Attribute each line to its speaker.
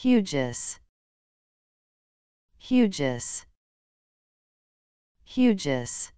Speaker 1: Hugis. Hugis. Hugis.